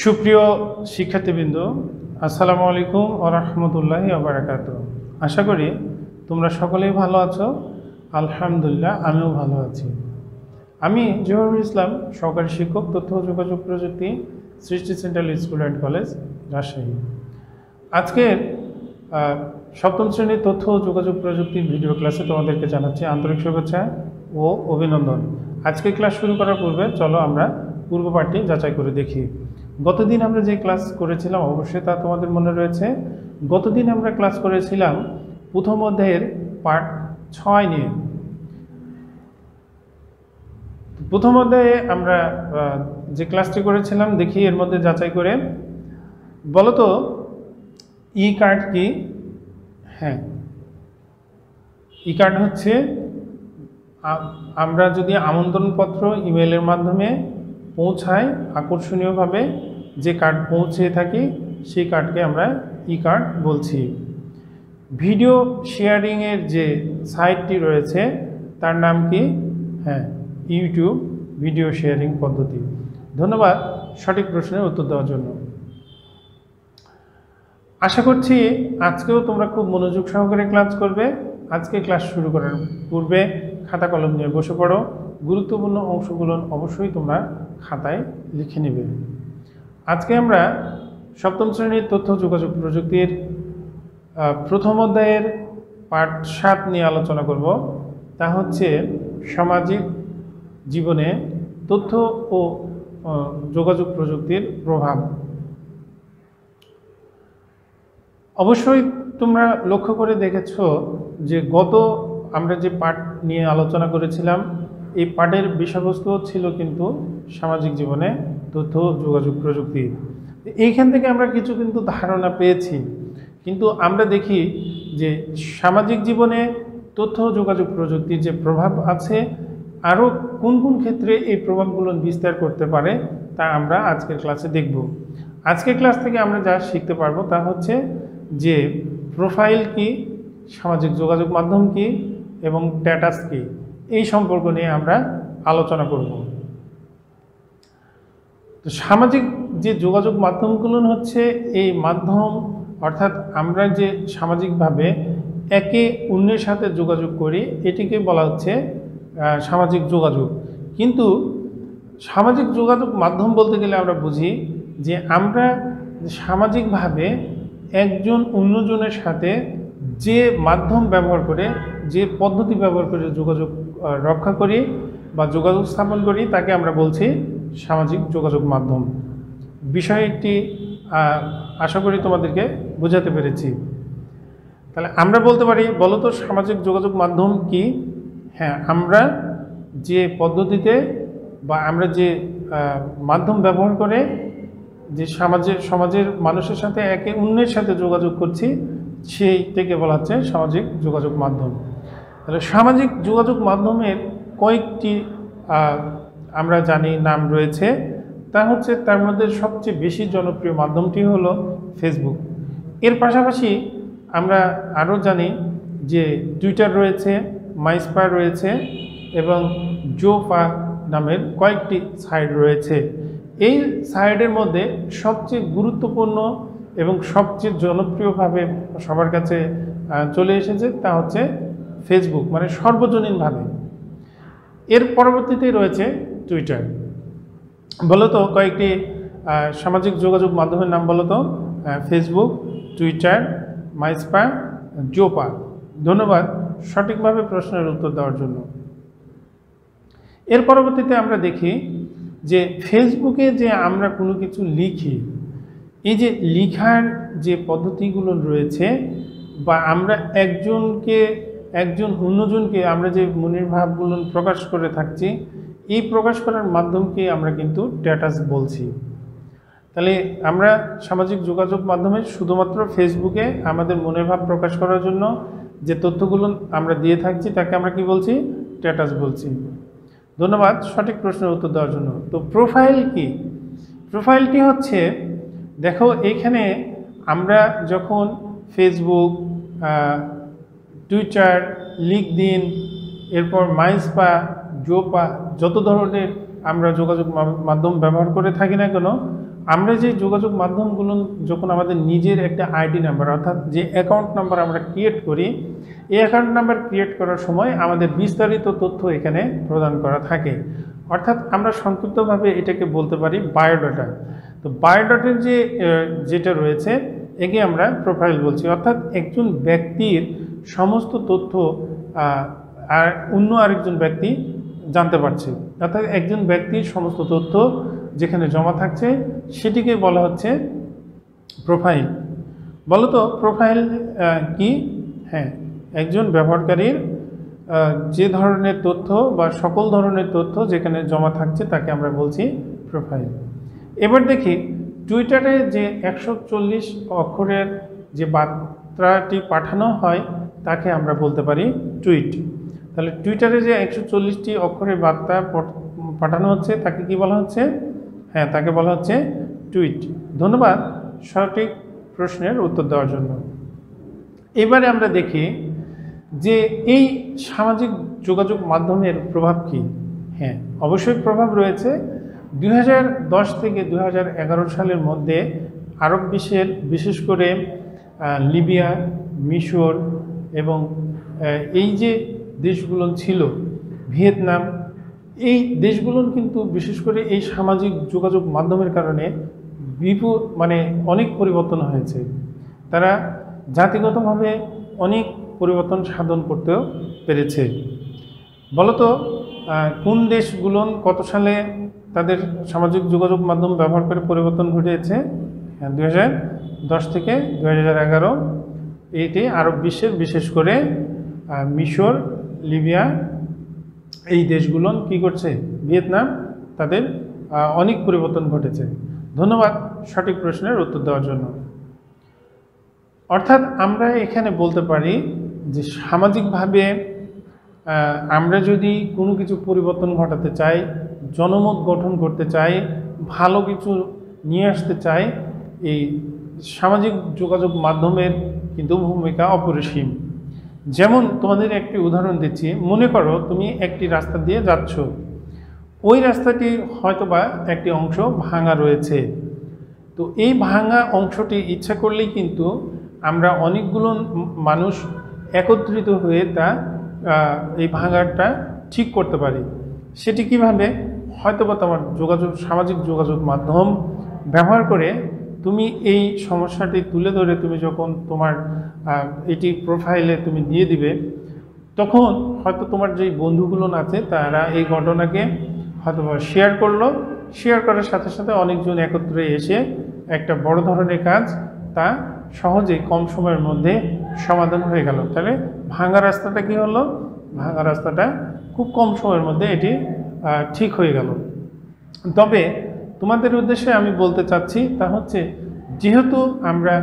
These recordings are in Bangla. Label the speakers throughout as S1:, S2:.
S1: সুপ্রিয় শিক্ষার্থীবৃন্দ, আসসালামু আলাইকুম ও রহমতুল্লাহি আবরাকাত আশা করি তোমরা সকলেই ভালো আছো। আলহামদুলিল্লাহ, আমিও ভালো আছি। আমি জহুরুল ইসলাম, সহকারী শিক্ষক, তথ্য যোগাযোগ প্রযুক্তি, সৃষ্টি central school and college, Rajshahi. আজকের সপ্তম শ্রেণির তথ্য যোগাযোগ প্রযুক্তির ভিডিও ক্লাসে তোমাদেরকে জানাচ্ছি আন্তরিক শুভেচ্ছা ও অভিনন্দন। আজকে ক্লাস শুরু করার পূর্বে চলো আমরা পূর্ব পাঠটি যাচাই করে দেখি। গতদিন আমরা যে ক্লাস করেছিলাম, অবশ্যই তা তোমাদের মনে রয়েছে। গতদিন আমরা ক্লাস করেছিলাম প্রথম অধ্যায়ের পার্ট ছয় নিয়ে। প্রথম অধ্যায়ে আমরা যে ক্লাসটি করেছিলাম, দেখি এর মধ্যে যাচাই করে। বলতো, ই কার্ড কি? হ্যাঁ। ই কার্ড হচ্ছে আমরা যদি আমন্ত্রণপত্র ইমেলের মাধ্যমে পৌঁছায় আকর্ষণীয়ভাবে যে কার্ড পৌঁছে থাকি, সেই কার্ডকে আমরা ই কার্ড বলছি। ভিডিও শেয়ারিংয়ের যে সাইটটি রয়েছে, তার নাম কি? হ্যাঁ ইউটিউব ভিডিও শেয়ারিং পদ্ধতি। ধন্যবাদ সঠিক প্রশ্নের উত্তর দেওয়ার জন্য। আশা করছি আজকেও তোমরা খুব মনোযোগ সহকারে ক্লাস করবে। আজকে ক্লাস শুরু করার পূর্বে খাতা কলম নিয়ে বসে পড়ো। গুরুত্বপূর্ণ অংশগুলো অবশ্যই তোমরা খাতায় লিখে নেবে। আজকে আমরা সপ্তম শ্রেণির তথ্য যোগাযোগ প্রযুক্তির প্রথম অধ্যায়ের পাঠ সাত নিয়ে আলোচনা করব। তা হচ্ছে সামাজিক জীবনে তথ্য ও যোগাযোগ প্রযুক্তির প্রভাব। অবশ্যই তোমরা লক্ষ্য করে দেখেছ যে গত আমরা যে পাঠ নিয়ে আলোচনা করেছিলাম এই পাঠের বিষয়বস্তু ছিল কিন্তু সামাজিক জীবনে তথ্য, যোগাযোগ, প্রযুক্তি। এইখান থেকে আমরা কিছু কিন্তু ধারণা পেয়েছি। কিন্তু আমরা দেখি যে সামাজিক জীবনে তথ্য, যোগাযোগ, প্রযুক্তির যে প্রভাব আছে, আরও কোন কোন ক্ষেত্রে এই প্রভাবগুলো বিস্তার করতে পারে তা আমরা আজকের ক্লাসে দেখব। আজকের ক্লাস থেকে আমরা যা শিখতে পারব তা হচ্ছে যে প্রোফাইল কি, সামাজিক যোগাযোগ মাধ্যম কি এবং স্ট্যাটাস কি। এই সম্পর্ক নিয়ে আমরা আলোচনা করব। তো সামাজিক যে যোগাযোগ মাধ্যমগুলো হচ্ছে, এই মাধ্যম অর্থাৎ আমরা যে সামাজিকভাবে একে অন্যের সাথে যোগাযোগ করি, এটিকে বলা হচ্ছে সামাজিক যোগাযোগ। কিন্তু সামাজিক যোগাযোগ মাধ্যম বলতে গেলে আমরা বুঝি যে আমরা সামাজিকভাবে একজন অন্যজনের সাথে যে মাধ্যম ব্যবহার করে, যে পদ্ধতি ব্যবহার করে যোগাযোগ রক্ষা করি বা যোগাযোগ স্থাপন করি তাকে আমরা বলছি সামাজিক যোগাযোগ মাধ্যম। বিষয়টি আহ, আশা করি তোমাদেরকে বোঝাতে পেরেছি। তাহলে আমরা বলতে পারি বলো তো সামাজিক যোগাযোগ মাধ্যম কি? হ্যাঁ আমরা যে পদ্ধতিতে বা আমরা যে মাধ্যম ব্যবহার করে যে সমাজের সমাজের মানুষের সাথে একে অন্যের সাথে যোগাযোগ করছি সেই থেকে বলা হচ্ছে সামাজিক যোগাযোগ মাধ্যম। তাহলে সামাজিক যোগাযোগ মাধ্যমের কয়েকটি আমরা জানি নাম রয়েছে। তা হচ্ছে তার মধ্যে সবচেয়ে বেশি জনপ্রিয় মাধ্যমটি হলো ফেসবুক এর পাশাপাশি আমরা আরও জানি যে টুইটার রয়েছে মাইস্পার রয়েছে এবং জোপা নামের কয়েকটি সাইট রয়েছে। এই সাইটের মধ্যে সবচেয়ে গুরুত্বপূর্ণ এবং সবচেয়ে জনপ্রিয়ভাবে সবার কাছে চলে এসেছে তা হচ্ছে ফেসবুক মানে সর্বজনীনভাবে। এর পরবর্তীতে রয়েছে টুইটার বলো তো কয়েকটি সামাজিক যোগাযোগ মাধ্যমের নাম বলো তো ফেসবুক টুইটার মাইস্পা জোপা ধন্যবাদ সঠিকভাবে প্রশ্নের উত্তর দেওয়ার জন্য। এর পরবর্তীতে আমরা দেখি যে ফেসবুকে যে আমরা কোনো কিছু লিখি, এই যে লিখার যে পদ্ধতিগুলো রয়েছে বা আমরা একজনকে একজন অন্যজনকে আমরা যে মনের ভাবগুলো প্রকাশ করে থাকছি, এই প্রকাশ করার মাধ্যমকে আমরা কিন্তু স্ট্যাটাস বলছি। তাহলে আমরা সামাজিক যোগাযোগ মাধ্যমে শুধুমাত্র ফেসবুকে আমাদের মনের ভাব প্রকাশ করার জন্য যে তথ্যগুলো আমরা দিয়ে থাকছি, তাকে আমরা কি বলছি? স্ট্যাটাস বলছি। ধন্যবাদ, সঠিক প্রশ্নের উত্তর দেওয়ার জন্য। তো প্রোফাইল কি? প্রোফাইলটি হচ্ছে, দেখো এখানে আমরা যখন ফেসবুক টুইটার লিঙ্কডিন এরপর মাইসপা জোপা যত ধরনের আমরা যোগাযোগ মাধ্যম ব্যবহার করে থাকি না কেন, আমরা যে যোগাযোগ মাধ্যমগুলো যখন আমাদের নিজের একটা আইডি নাম্বার অর্থাৎ যে অ্যাকাউন্ট নাম্বার আমরা ক্রিয়েট করি, এই অ্যাকাউন্ট নাম্বার ক্রিয়েট করার সময় আমাদের বিস্তারিত তথ্য এখানে প্রদান করা থাকে। অর্থাৎ আমরা সংক্ষিপ্তভাবে এটাকে বলতে পারি বায়োডাটা তো বায়োডাটার যে যেটা রয়েছে একে আমরা প্রোফাইল বলছি। অর্থাৎ একজন ব্যক্তির সমস্ত তথ্য আর অন্য আরেকজন ব্যক্তি জানতে পারছে। অর্থাৎ একজন ব্যক্তির সমস্ত তথ্য যেখানে জমা থাকছে, সেটিকে বলা হচ্ছে প্রোফাইল বলতো প্রোফাইল কি? হ্যাঁ একজন ব্যবহারকারীর যে ধরনের তথ্য বা সকল ধরনের তথ্য যেখানে জমা থাকছে তাকে আমরা বলছি প্রোফাইল এবার দেখি টুইটারে যে একশো চল্লিশ অক্ষরের যে বার্তাটি পাঠানো হয়, তাকে আমরা বলতে পারি টুইট। তাহলে টুইটারে যে একশো চল্লিশটি অক্ষরের বার্তা পাঠানো হচ্ছে, তাকে কি বলা হচ্ছে? হ্যাঁ তাকে বলা হচ্ছে টুইট। ধন্যবাদ সঠিক প্রশ্নের উত্তর দেওয়ার জন্য। এবারে আমরা দেখি যে এই সামাজিক যোগাযোগ মাধ্যমের প্রভাব কি? হ্যাঁ অবশ্যই প্রভাব রয়েছে। দু হাজার দশ থেকে দু হাজার এগারো সালের মধ্যে আরব বিশ্বের, বিশেষ করে লিবিয়া, মিশর এবং এই যে দেশগুলো ছিল, ভিয়েতনাম, এই দেশগুলোর কিন্তু বিশেষ করে এই সামাজিক যোগাযোগ মাধ্যমের কারণে বিপুল মানে অনেক পরিবর্তন হয়েছে। তারা জাতিগতভাবে অনেক পরিবর্তন সাধন করতেও পেরেছে। বলতো কোন দেশগুলো কত সালে তাদের সামাজিক যোগাযোগ মাধ্যম ব্যবহার করে পরিবর্তন ঘটিয়েছে। দু দশ থেকে দু হাজার এগারো এটি আরব বিশ্বের, বিশেষ করে মিশর, লিবিয়া, এই দেশগুলো কি করছে? ভিয়েতনাম, তাদের অনেক পরিবর্তন ঘটেছে। ধন্যবাদ সঠিক প্রশ্নের উত্তর দেওয়ার জন্য। অর্থাৎ আমরা এখানে বলতে পারি যে সামাজিকভাবে আমরা যদি কোনো কিছু পরিবর্তন ঘটাতে চাই জনমত গঠন করতে চাই ভালো কিছু নিয়ে আসতে চাই এই সামাজিক যোগাযোগ মাধ্যমের কিন্তু ভূমিকা অপরিসীম। যেমন তোমাদের একটি উদাহরণ দিচ্ছি, মনে করো তুমি একটি রাস্তা দিয়ে যাচ্ছ। ওই রাস্তাটি হয়তোবা একটি অংশ ভাঙা রয়েছে। তো এই ভাঙা অংশটি ইচ্ছা করলেই কিন্তু আমরা অনেকগুলো মানুষ একত্রিত হয়ে তা এই ভাঙাটা ঠিক করতে পারি। সেটি কীভাবে? হয়তোবা তোমার যোগাযোগ, সামাজিক যোগাযোগ মাধ্যম ব্যবহার করে তুমি এই সমস্যাটি তুলে ধরে তুমি যখন তোমার এটি প্রোফাইলে তুমি দিয়ে দিবে, তখন হয়তো তোমার যেই বন্ধুগুলো আছে তারা এই ঘটনাকে হয়তো শেয়ার করল। শেয়ার করার সাথে সাথে অনেকজন একত্রে এসে একটা বড় ধরনের কাজ তা সহজে কম সময়ের মধ্যে সমাধান হয়ে গেল। তাহলে ভাঙা রাস্তাটা কি হলো? ভাঙা রাস্তাটা খুব কম সময়ের মধ্যে এটি ঠিক হয়ে গেল। তবে তোমাদের উদ্দেশ্যে আমি বলতে চাচ্ছি তা হচ্ছে, যেহেতু আমরা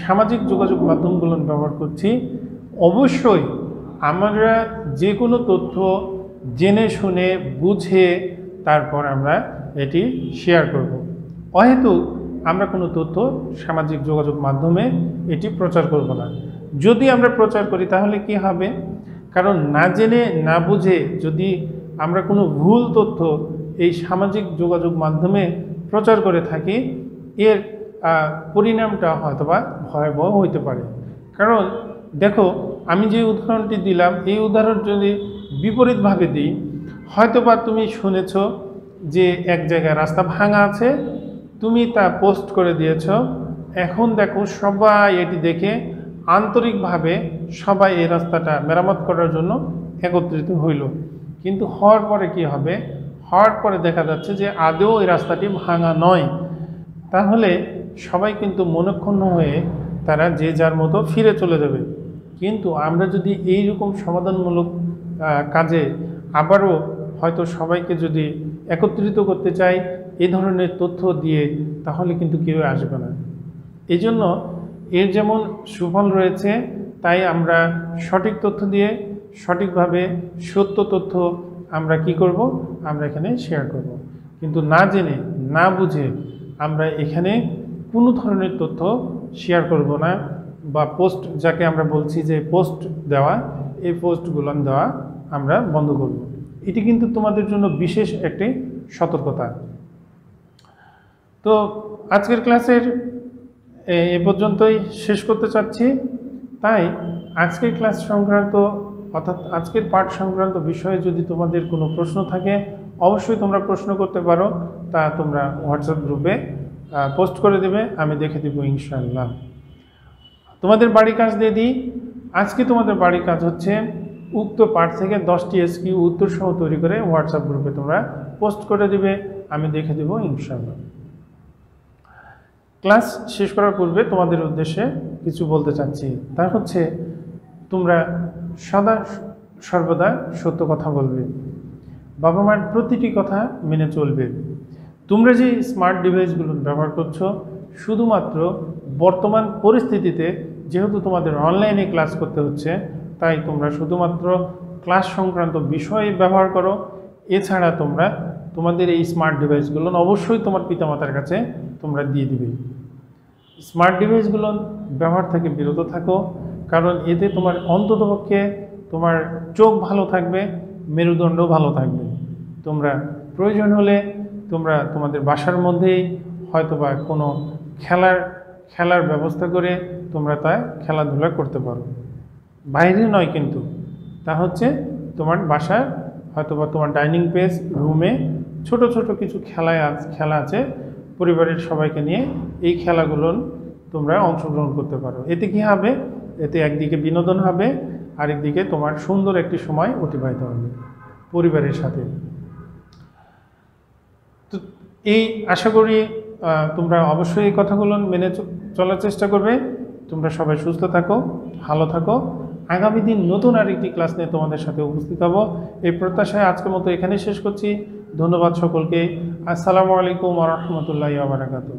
S1: সামাজিক যোগাযোগ মাধ্যমগুলো ব্যবহার করছি, অবশ্যই আমরা যে কোনো তথ্য জেনে, শুনে, বুঝে তারপর আমরা এটি শেয়ার করব। অহেতু আমরা কোনো তথ্য সামাজিক যোগাযোগ মাধ্যমে এটি প্রচার করব না। যদি আমরা প্রচার করি তাহলে কি হবে? কারণ না জেনে, না বুঝে যদি আমরা কোনো ভুল তথ্য এই সামাজিক যোগাযোগ মাধ্যমে প্রচার করে থাকি, এর পরিণামটা হয়তোবা ভয়াবহ হইতে পারে। কারণ, দেখো, আমি যে উদাহরণটি দিলাম, এই উদাহরণ যদি বিপরীতভাবে দিই। হয়তোবা তুমি শুনেছ যে এক জায়গায় রাস্তা ভাঙা আছে, তুমি তা পোস্ট করে দিয়েছ। এখন দেখো, সবাই এটি দেখে আন্তরিকভাবে সবাই এই রাস্তাটা মেরামত করার জন্য একত্রিত হইল। কিন্তু হওয়ার পরে কি হবে? হওয়ার পরে দেখা যাচ্ছে যে আদৌ এই রাস্তাটি ভাঙা নয়। তাহলে সবাই কিন্তু মনক্ষুণ্ণ হয়ে তারা যে যার মতো ফিরে চলে যাবে। কিন্তু আমরা যদি এই রকম সমাধানমূলক কাজে আবারও হয়তো সবাইকে যদি একত্রিত করতে চাই এ ধরনের তথ্য দিয়ে, তাহলে কিন্তু কেউ আসবে না। এই জন্য এর যেমন সুফল রয়েছে, তাই আমরা সঠিক তথ্য দিয়ে সঠিকভাবে সত্য তথ্য আমরা কি করব? আমরা এখানে শেয়ার করব। কিন্তু না জেনে, না বুঝে আমরা এখানে কোনো ধরনের তথ্য শেয়ার করব না বা পোস্ট যাকে আমরা বলছি যে পোস্ট দেওয়া, এই পোস্টগুলো দেওয়া আমরা বন্ধ করব। এটি কিন্তু তোমাদের জন্য বিশেষ একটি সতর্কতা। তো আজকের ক্লাসের এ- পর্যন্তই শেষ করতে চাচ্ছি। তাই আজকের ক্লাস সংক্রান্ত অর্থাৎ আজকের পাঠ সংক্রান্ত বিষয়ে যদি তোমাদের কোনো প্রশ্ন থাকে, অবশ্যই তোমরা প্রশ্ন করতে পারো, তা তোমরা হোয়াটসঅ্যাপ গ্রুপে পোস্ট করে দেবে, আমি দেখে দেবো ইনশাআল্লাহ। তোমাদের বাড়ি কাজ দিয়ে দিই। আজকে তোমাদের বাড়ির কাজ হচ্ছে উক্ত পাঠ থেকে দশটি এসকিউ উত্তর সহ তৈরি করে হোয়াটসঅ্যাপ গ্রুপে তোমরা পোস্ট করে দিবে, আমি দেখে দেবো ইনশাআল্লাহ। ক্লাস শেষ করার পূর্বে তোমাদের উদ্দেশ্যে কিছু বলতে চাচ্ছি। তা হচ্ছে, তোমরা সদা সর্বদা সত্য কথা বলবে। বাবা মার প্রতিটি কথা মেনে চলবে। তোমরা যে স্মার্ট ডিভাইসগুলো ব্যবহার করছ, শুধুমাত্র বর্তমান পরিস্থিতিতে যেহেতু তোমাদের অনলাইনে ক্লাস করতে হচ্ছে, তাই তোমরা শুধুমাত্র ক্লাস সংক্রান্ত বিষয় ব্যবহার করো। এছাড়া তোমরা তোমাদের এই স্মার্ট ডিভাইসগুলো অবশ্যই তোমার পিতামাতার কাছে তোমরা দিয়ে দিবে। স্মার্ট ডিভাইসগুলো ব্যবহার থেকে বিরত থাকো। কারণ এতে তোমার অন্ততপক্ষে তোমার চোখ ভালো থাকবে, মেরুদণ্ড ভালো থাকবে। তোমরা প্রয়োজন হলে তোমরা তোমাদের বাসার মধ্যেই হয়তোবা কোনো খেলার খেলার ব্যবস্থা করে তোমরা তা খেলাধুলা করতে পারো। বাইরে নয় কিন্তু, তা হচ্ছে তোমার বাসার হয়তোবা তোমার ডাইনিং পেস রুমে ছোট ছোট কিছু খেলায় খেলা আছে, পরিবারের সবাইকে নিয়ে এই খেলাগুলো তোমরা অংশগ্রহণ করতে পারো। এতে কি হবে? এতে একদিকে বিনোদন হবে, আরেকদিকে তোমার সুন্দর একটি সময় অতিবাহিত হবে, পরিবারের সাথে। তো এই আশা করি তোমরা অবশ্যই এই কথাগুলো মেনে চলার চেষ্টা করবে। তোমরা সবাই সুস্থ থাকো, ভালো থাকো। আগামী দিন নতুন আরেকটি ক্লাস নিয়ে তোমাদের সাথে উপস্থিত হব। এই প্রত্যাশায় আজকের মতো এখানেই শেষ করছি। ধন্যবাদ সকলকে। আসসালামু আলাইকুম রহমতুল্লাহ বারাকাতু